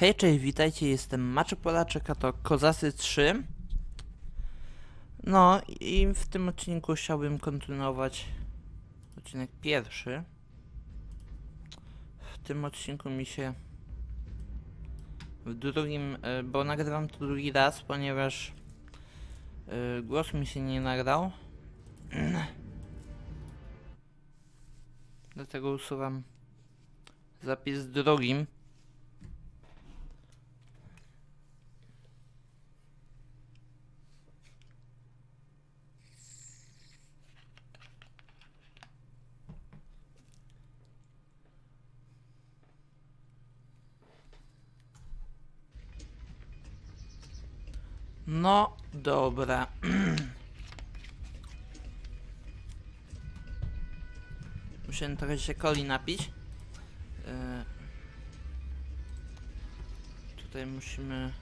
Hej, cześć, witajcie, jestem Maczek Polaczek, a to Kozasy 3. No i w tym odcinku chciałbym kontynuować odcinek pierwszy. W tym odcinku mi się w drugim, e, bo nagrywam to drugi raz, ponieważ e, głos mi się nie nagrał. Dlatego usuwam zapis drugim. No, dobra. Muszę trochę się coli napić. E, Tutaj musimy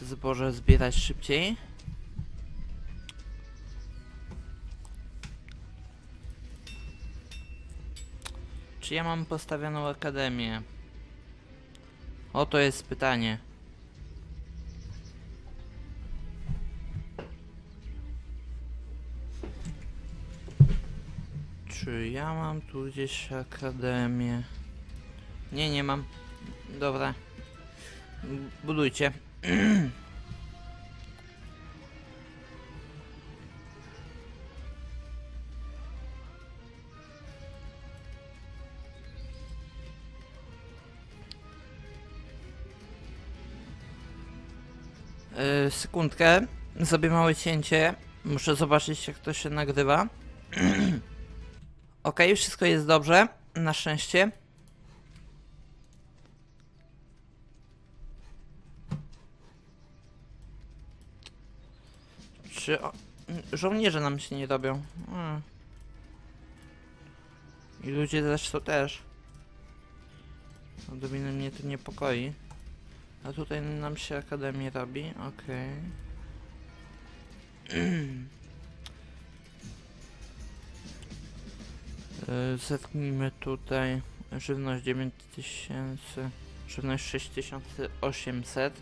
zboże zbierać szybciej. Czy ja mam postawioną akademię? Oto jest pytanie. Czy ja mam tu gdzieś akademię? Nie, nie mam. Dobra. Budujcie. Yy, sekundkę. Zrobię małe cięcie. Muszę zobaczyć jak to się nagrywa. Ok, wszystko jest dobrze. Na szczęście. Czy o... żołnierze nam się nie robią? Hmm. I ludzie zresztą też. Odrobinę mnie to niepokoi. A tutaj nam się akademię robi, okej. Okay. Zetnijmy tutaj żywność 9000, żywność 6800.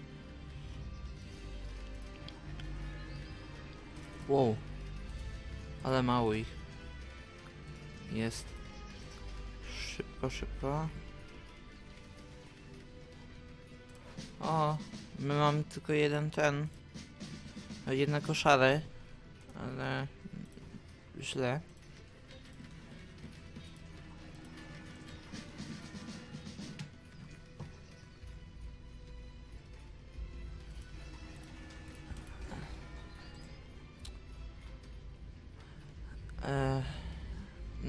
Wow, ale mało ich jest. Szybko, szybko. O, my mamy tylko jeden ten, jedna koszarę, ale źle.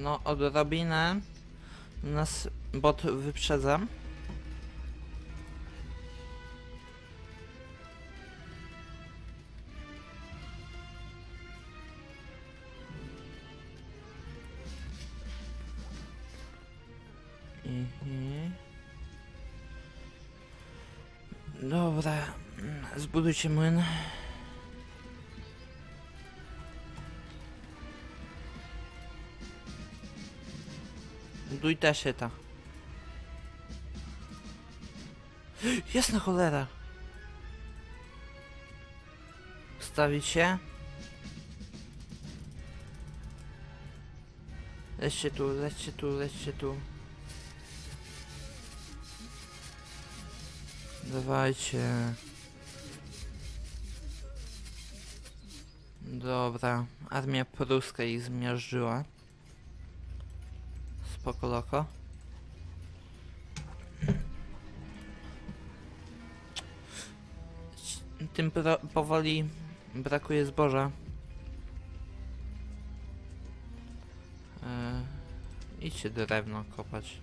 No, odrobinę nas bot wyprzedza. Mhm. Dobra, zbudujcie młyn. Buduj ta sieta. Jasna cholera. Stawić się. Lećcie tu, lećcie tu, lećcie tu. Dawajcie. Dobra, armia pruska ich zmiażdżyła. Spoko loko. Tym powoli brakuje zboża. E, idźcie drewno kopać.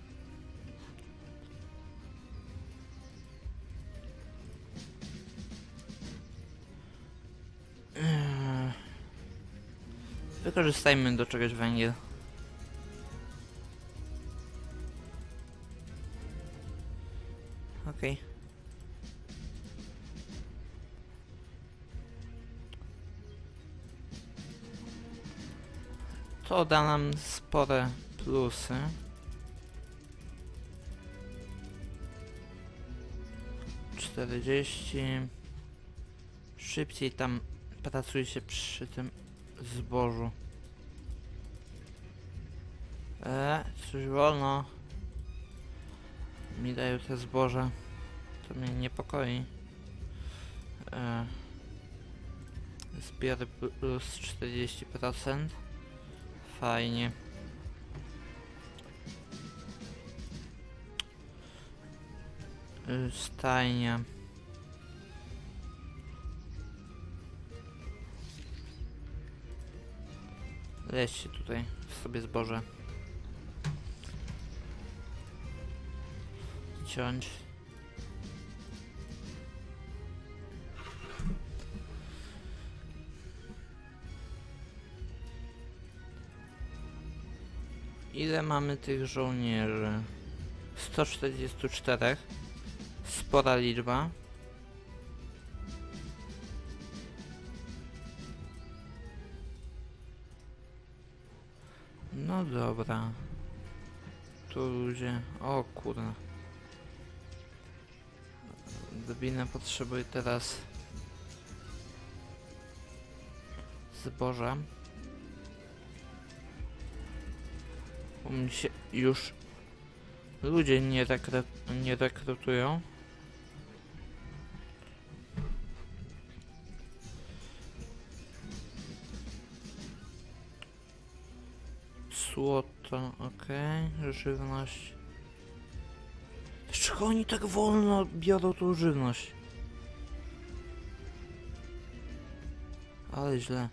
Eee. Wykorzystajmy do czegoś węgiel. Okej. To da nam spore plusy. 40. Szybciej tam pracujcie przy tym zbożu. E, coś wolno. Mi dają te zboże. To mnie niepokoi. E, zbiory plus 40%. Fajnie. Y, Stajnia. Leźcie tutaj sobie zboże. Ciąć. Ile mamy tych żołnierzy? 144. Spora liczba. No dobra. Tu ludzie. O kurna. Drabina potrzebuje teraz zboża. Mnie się już ludzie nie, rekre nie rekrutują. Złoto, okej, żywność. Dlaczego oni tak wolno biorą tą żywność? Ale źle.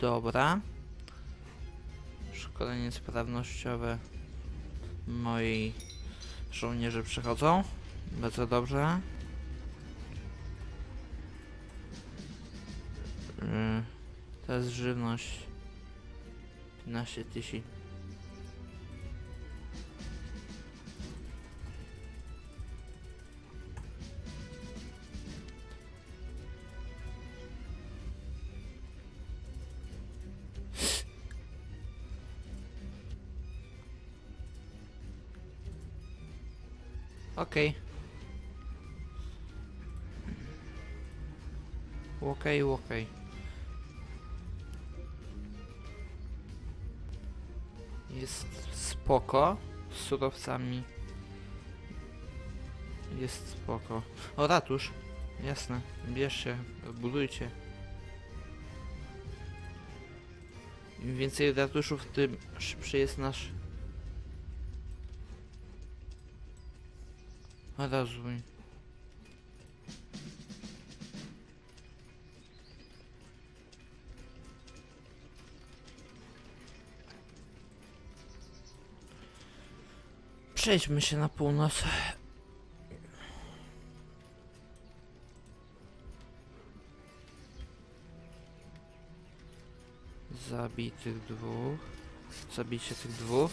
Dobra. Szkolenie sprawnościowe moi żołnierze przechodzą. Bardzo dobrze. Yy, To jest żywność. 15 tysięcy. Okej. Okej, okej. Jest spoko. Z surowcami. Jest spoko. O, ratusz. Jasne. Bierzcie, budujcie. Im więcej ratuszów, tym szybszy jest nasz rozwój. Przejdźmy się na północ. Zabij tych dwóch. Zabijcie tych dwóch.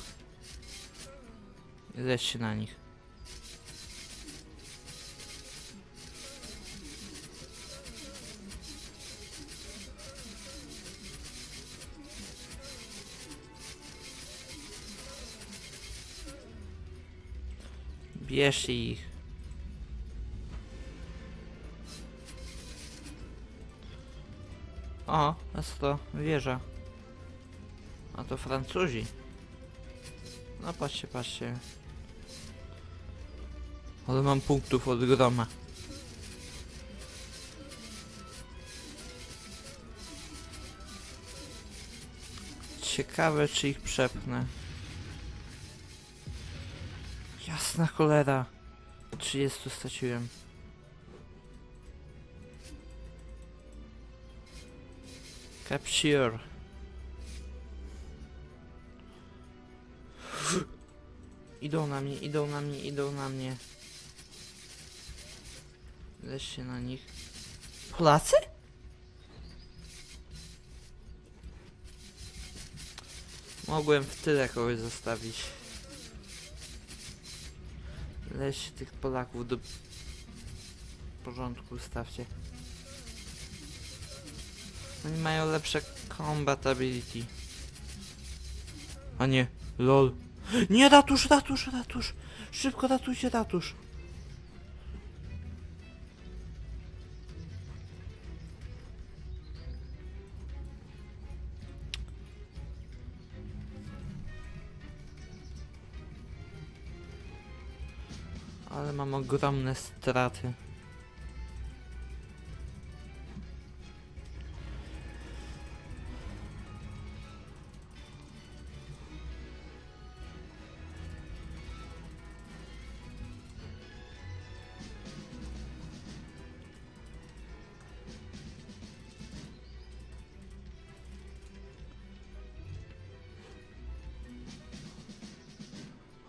I lećcie na nich. Bierzcie ich. O, jest to wieża. A to Francuzi. No patrzcie, patrzcie. Ale mam punktów od groma. Ciekawe czy ich przepnę. Jasna cholera. 30 straciłem. Capture. Idą na mnie, idą na mnie, idą na mnie. Leź się na nich. Polacy? Mogłem w tyle kogoś zostawić. Leś tych Polaków do porządku ustawcie. Oni mają lepsze combat ability. A nie, lol. Nie, ratusz, ratusz, ratusz. Szybko ratujcie ratusz. Ale mam ogromne straty.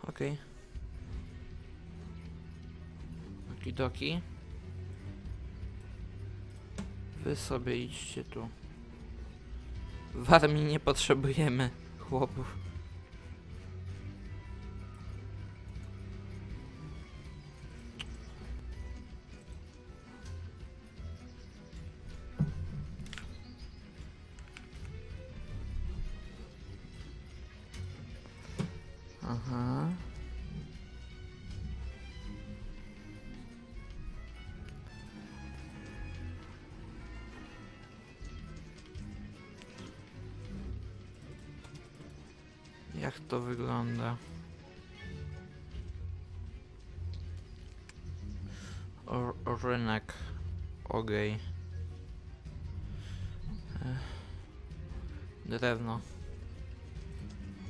Okej. Okidoki. Wy sobie idźcie tu. W armii nie potrzebujemy chłopów. Jak to wygląda? Rynek. Ogej. Drewno.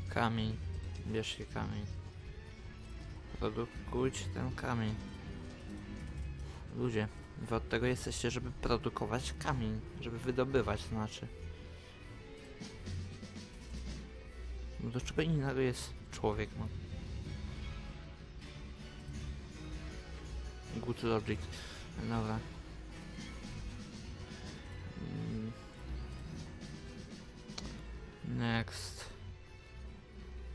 Kamień. Bierzcie kamień. Produkujcie ten kamień. Ludzie, wy od tego jesteście, żeby produkować kamień. Żeby wydobywać, znaczy. No czego innego jest człowiek, no. Good logic. Dobra. Mm. Next.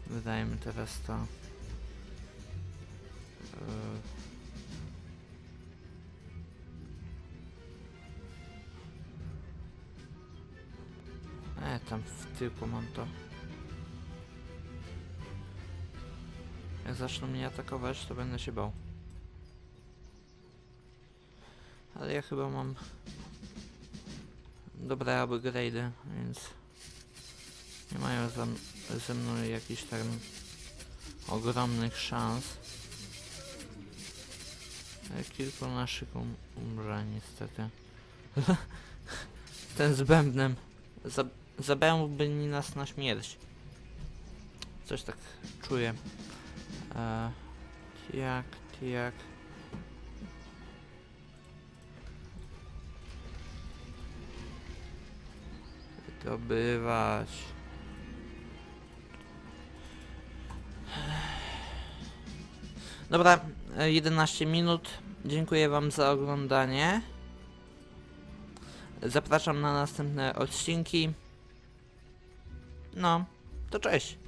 Wydajmy teraz to. E, tam w tyłku mam to. Jak zaczną mnie atakować, to będę się bał. Ale ja chyba mam dobre upgrade'y, więc nie mają za, ze mną jakichś tam ogromnych szans. Ale kilku naszych um, umrze niestety. Ten z bębnem za, nas na śmierć. Coś tak czuję. E, jak, jak. Wydobywać. Dobra, e, 11 minut. Dziękuję Wam za oglądanie. Zapraszam na następne odcinki. No, to cześć.